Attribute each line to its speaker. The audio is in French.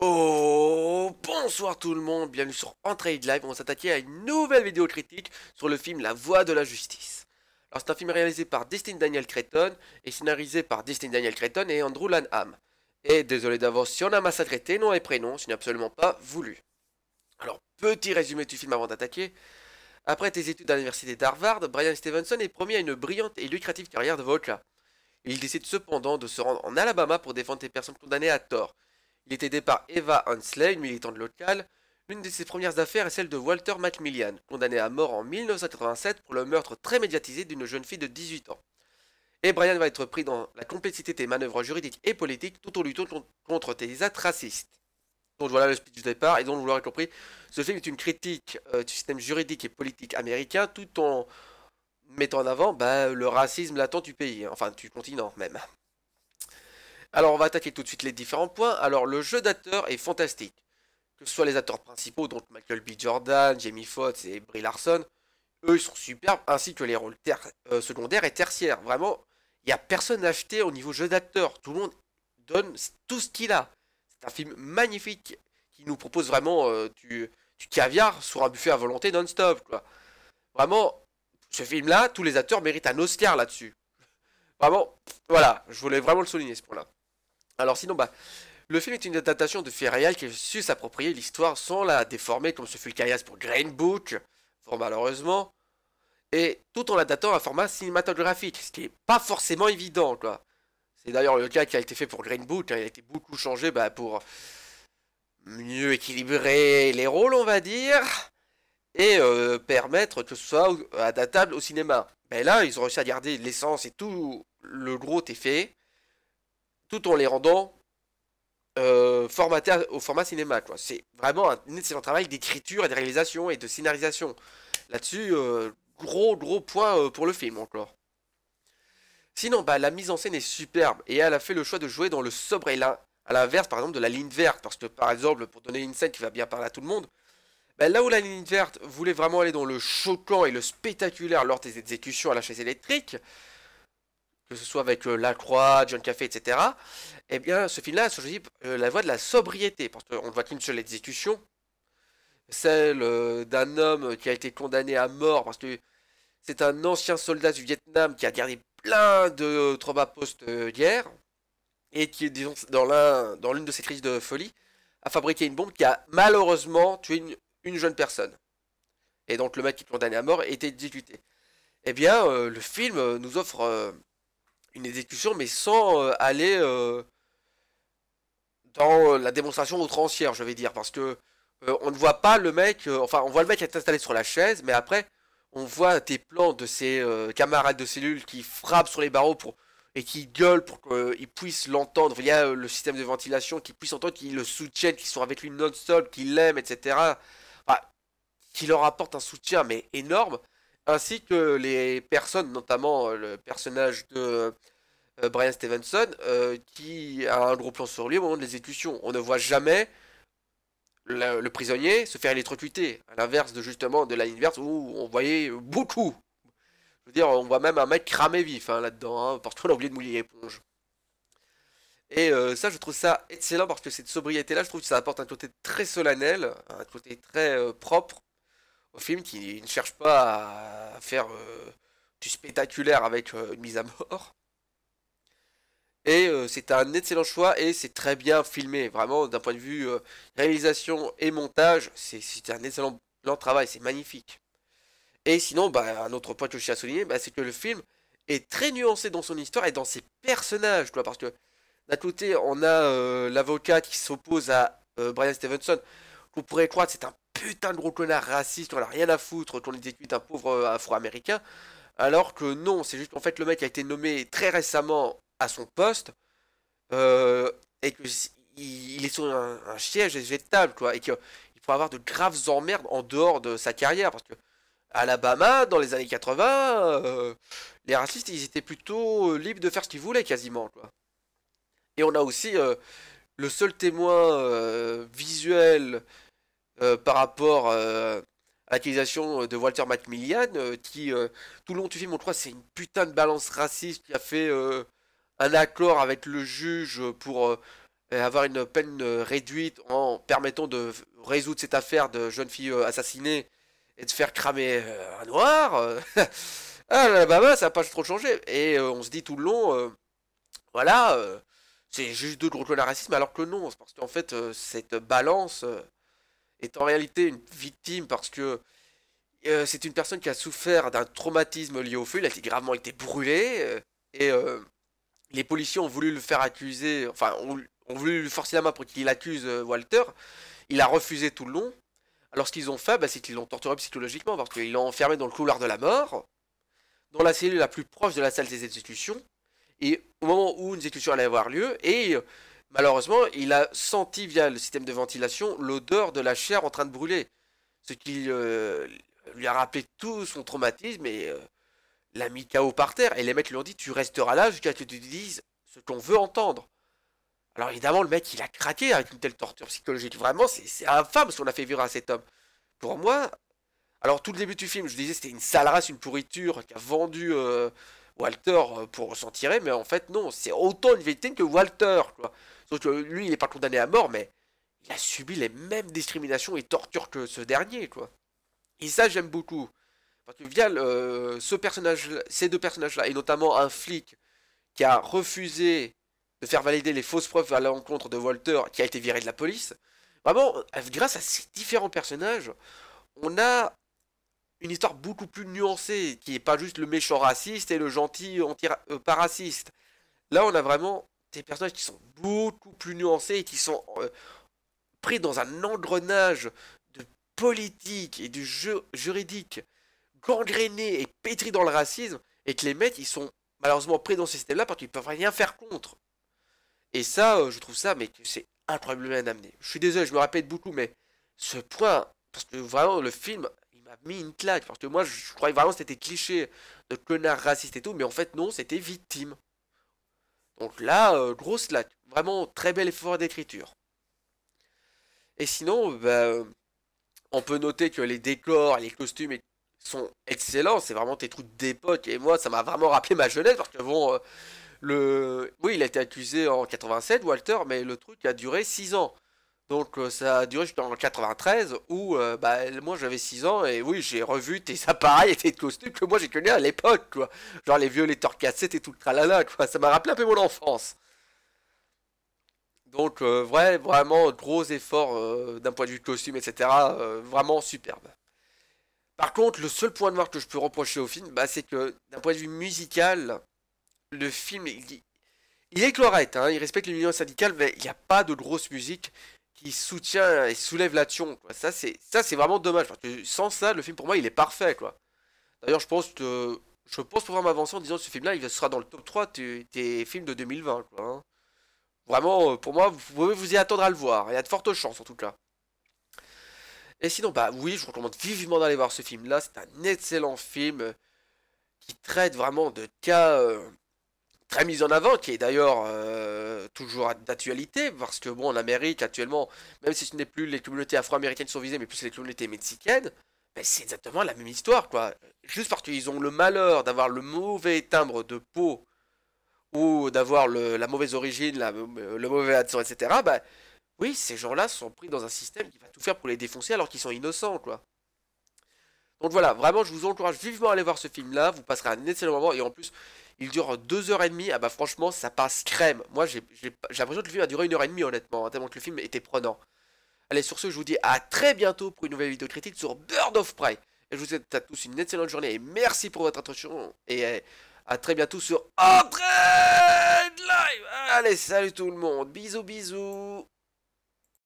Speaker 1: Oh, bonsoir tout le monde, bienvenue sur Entrade Live, on va s'attaquer à une nouvelle vidéo critique sur le film La Voix de la Justice. Alors c'est un film réalisé par Destin Daniel Cretton et scénarisé par Destin Daniel Cretton et Andrew Lanham. Et désolé d'avance si on a massacré tes noms et prénoms, ce n'est absolument pas voulu. Alors, petit résumé du film avant d'attaquer. Après tes études à l'université d'Harvard, Brian Stevenson est promis à une brillante et lucrative carrière d'avocat. Il décide cependant de se rendre en Alabama pour défendre des personnes condamnées à tort. Il est aidé par Eva Hansley, une militante locale. L'une de ses premières affaires est celle de Walter Macmillan, condamné à mort en 1987 pour le meurtre très médiatisé d'une jeune fille de 18 ans. Et Brian va être pris dans la complexité des manœuvres juridiques et politiques tout en luttant contre des actes racistes. Donc voilà le speech du départ, et donc vous l'aurez compris, ce film est une critique euh, du système juridique et politique américain tout en mettant en avant bah, le racisme latent du pays, hein. enfin du continent même. Alors on va attaquer tout de suite les différents points. Alors le jeu d'acteurs est fantastique. Que ce soit les acteurs principaux, donc Michael B. Jordan, Jamie Foxx et Brie Larson, eux ils sont superbes, ainsi que les rôles euh, secondaires et tertiaires. Vraiment, il n'y a personne à acheter au niveau jeu d'acteur. Tout le monde donne tout ce qu'il a. C'est un film magnifique qui nous propose vraiment euh, du, caviar sur un buffet à volonté non-stop. Vraiment, ce film-là, tous les acteurs méritent un Oscar là-dessus. Vraiment, voilà, je voulais vraiment le souligner ce point-là. Alors sinon, bah, le film est une adaptation de faits qui a su s'approprier l'histoire sans la déformer, comme ce fut le cas pour Green Book, fort malheureusement, et tout en l'adaptant à un format cinématographique, ce qui n'est pas forcément évident, quoi. C'est d'ailleurs le cas qui a été fait pour Green Book, hein, il a été beaucoup changé bah, pour mieux équilibrer les rôles, on va dire, et euh, permettre que ce soit adaptable au cinéma. Mais là, ils ont réussi à garder l'essence et tout le gros fait, tout en les rendant euh, au format cinéma. C'est vraiment un excellent travail d'écriture et de réalisation et de scénarisation. Là-dessus, euh, gros gros point euh, pour le film encore. Sinon, bah, la mise en scène est superbe et elle a fait le choix de jouer dans le sobre et là, à l'inverse par exemple de la ligne verte. Parce que par exemple, pour donner une scène qui va bien parler à tout le monde, bah, là où la ligne verte voulait vraiment aller dans le choquant et le spectaculaire lors des exécutions à la chaise électrique, que ce soit avec euh, La Croix, John Café, etc., eh bien, ce film-là a choisi euh, la voie de la sobriété, parce qu'on ne voit qu'une seule exécution, celle euh, d'un homme qui a été condamné à mort, parce que c'est un ancien soldat du Vietnam qui a gardé plein de traumas post-guerre, et qui, disons, dans l'une de ses crises de folie, a fabriqué une bombe qui a malheureusement tué une, jeune personne. Et donc le mec qui est condamné à mort été exécuté. Eh bien, le film nous offre une exécution, mais sans euh, aller euh, dans la démonstration outrancière, je vais dire, parce que euh, on ne voit pas le mec, enfin on voit le mec être installé sur la chaise, mais après on voit des plans de ses camarades de cellule qui frappent sur les barreaux pour et qui gueulent pour qu'ils puissent l'entendre. Via le système de ventilation, qu'ils puissent entendre, qu'ils le soutiennent, qu'ils sont avec lui non-stop, qu'ils l'aiment, etc. Qui leur apporte un soutien mais énorme ainsi que les personnes, notamment euh, le personnage de euh, Brian Stevenson, euh, qui a un gros plan sur lui au moment de l'exécution. On ne voit jamais le, prisonnier se faire électrocuter, à l'inverse de justement de la où on voyait beaucoup. Je veux dire, on voit même un mec cramé vif hein, là-dedans, hein, parce qu'on a oublié de mouiller l'éponge. Et ça, je trouve ça excellent parce que cette sobriété-là, je trouve que ça apporte un côté très solennel, un côté très propre au film qui ne cherche pas à faire euh, du spectaculaire avec euh, une mise à mort. Et euh, c'est un excellent choix et c'est très bien filmé. Vraiment, d'un point de vue réalisation et montage, c'est un excellent travail, c'est magnifique. Et sinon, bah, un autre point que je tiens à souligner, bah, c'est que le film est très nuancé dans son histoire et dans ses personnages. Quoi, parce que d'un côté, on a l'avocat qui s'oppose à Brian Stevenson. Vous pourrait croire que c'est un putain de gros connard raciste, on a rien à foutre qu'on exécute un pauvre euh, afro-américain. Alors que non, c'est juste qu'en fait le mec a été nommé très récemment à son poste euh, et qu'il est sur un, siège végétable quoi et qu'il pourrait avoir de graves emmerdes en dehors de sa carrière parce que Alabama dans les années 80 euh, les racistes ils étaient plutôt libres de faire ce qu'ils voulaient quasiment quoi. Et on a aussi le seul témoin visuel euh, par rapport euh, à l'utilisation de Walter Macmillan, euh, qui tout le long du film on croit c'est une putain de balance raciste qui a fait un accord avec le juge pour avoir une peine réduite en permettant de résoudre cette affaire de jeune fille assassinée et de faire cramer un noir. ah, bah, ça n'a pas trop changé. Et on se dit tout le long, voilà, c'est juste de le racisme, alors que non, parce qu'en fait, cette balance est en réalité une victime parce que euh, c'est une personne qui a souffert d'un traumatisme lié au feu, il a gravement été brûlé, euh, et euh, les policiers ont voulu le faire accuser, enfin, ont, voulu lui forcer la main pour qu'il accuse Walter, il a refusé tout le long. Alors ce qu'ils ont fait, bah, c'est qu'ils l'ont torturé psychologiquement, parce qu'ils l'ont enfermé dans le couloir de la mort, dans la cellule la plus proche de la salle des exécutions, et au moment où une exécution allait avoir lieu, et malheureusement, il a senti via le système de ventilation l'odeur de la chair en train de brûler. Ce qui lui a rappelé tout son traumatisme et euh, l'a mis KO par terre. Et les mecs lui ont dit Tu resteras là jusqu'à ce que tu dises ce qu'on veut entendre. Alors évidemment, le mec, il a craqué avec une telle torture psychologique. Vraiment, c'est infâme ce qu'on a fait vivre à cet homme. Pour moi, alors tout le début du film, je disais c'était une sale race, une pourriture qui a vendu euh, Walter euh, pour s'en mais en fait non, c'est autant une victime que Walter. Quoi. Sauf que lui, il n'est pas condamné à mort, mais il a subi les mêmes discriminations et tortures que ce dernier, quoi. Et ça, j'aime beaucoup. Parce que via ce personnage, ces deux personnages-là, et notamment un flic qui a refusé de faire valider les fausses preuves à l'encontre de Walter, qui a été viré de la police, vraiment, grâce à ces différents personnages, on a une histoire beaucoup plus nuancée, qui n'est pas juste le méchant raciste et le gentil anti-pas euh, raciste. Là, on a vraiment des personnages qui sont beaucoup plus nuancés et qui sont euh, pris dans un engrenage politique et du jeu juridique gangréné et pétri dans le racisme, et que les mecs, ils sont malheureusement pris dans ce système-là parce qu'ils peuvent rien faire contre. Et ça, euh, je trouve ça, mais c'est incroyablement amené. Je suis désolé, je me répète beaucoup, mais ce point, parce que vraiment, le film, il m'a mis une claque, parce que moi, je, croyais vraiment que c'était cliché de connard raciste et tout, mais en fait, non, c'était victime. Donc là, euh, grosse claque. Vraiment, très bel effort d'écriture. Et sinon, bah, on peut noter que les décors, les costumes sont excellents. C'est vraiment des trucs d'époque. Et moi, ça m'a vraiment rappelé ma jeunesse parce que bon, euh, le, oui, il a été accusé en 87, Walter, mais le truc a duré 6 ans. Donc euh, ça a duré jusqu'en 93 où euh, bah, moi j'avais 6 ans et oui j'ai revu tes appareils et tes costumes que moi j'ai connus à l'époque quoi. Genre les vieux lecteurs cassettes et tout le tralala quoi. Ça m'a rappelé un peu mon enfance. Donc, euh, vrai, vraiment, gros effort d'un point de vue costume, etc. Vraiment superbe. Par contre, le seul point noir que je peux reprocher au film, bah, c'est que d'un point de vue musical, le film, il, est correct, hein, il respecte l'union syndicale, mais il n'y a pas de grosse musique qui soutient et soulève l'action. Ça, c'est vraiment dommage, parce que sans ça, le film, pour moi, il est parfait. quoi. D'ailleurs, je pense que je pense pouvoir m'avancer en disant que ce film-là, il sera dans le top 3 des, films de 2020. Quoi, hein. Vraiment, euh, pour moi, vous pouvez vous y attendre à le voir. Il y a de fortes chances en tout cas. Et sinon, bah oui, je vous recommande vivement d'aller voir ce film-là. C'est un excellent film euh, qui traite vraiment de cas euh, très mis en avant, qui est d'ailleurs toujours d'actualité, parce que bon, en Amérique actuellement, même si ce n'est plus les communautés afro-américaines qui sont visées, mais plus les communautés mexicaines, ben, c'est exactement la même histoire, quoi. Juste parce qu'ils ont le malheur d'avoir le mauvais timbre de peau ou d'avoir la mauvaise origine, le mauvais accent, etc., bah oui, ces gens-là sont pris dans un système qui va tout faire pour les défoncer alors qu'ils sont innocents, quoi. Donc voilà, vraiment, je vous encourage vivement à aller voir ce film-là, vous passerez un excellent moment, et en plus, il dure 2h30, ah bah franchement, ça passe crème. Moi, j'ai l'impression que le film a duré 1h30, honnêtement, hein, tellement que le film était prenant. Allez, sur ce, je vous dis à très bientôt pour une nouvelle vidéo critique sur Bird of Prey. Et je vous souhaite à tous une excellente journée, et merci pour votre attention, et... A très bientôt sur Entraide Live. Allez, salut tout le monde. Bisous, bisous.